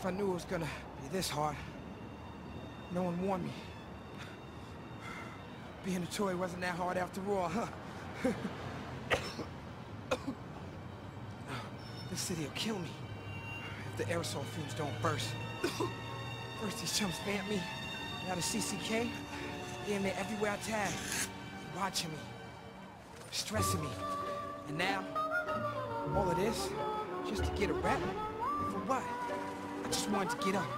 If I knew it was gonna be this hard, no one warned me. Being a toy wasn't that hard after all, huh? this city will kill me if the aerosol fumes don't burst. First these chumps vamp me, now the CCK, damn near everywhere I tag, watching me, stressing me, and now, all of this, just to get a rep? For what? I just wanted to get up,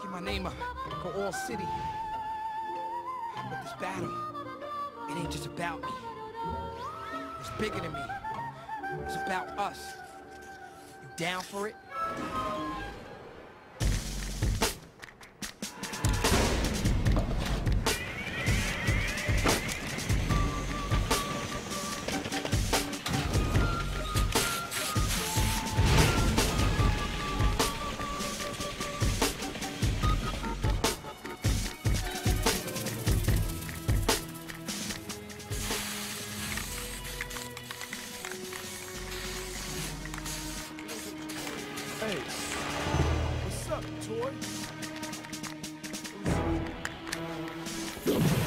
get my name up, go all city. But this battle, it ain't just about me. It's bigger than me. It's about us. You down for it? Hey, what's up, toy? What's up?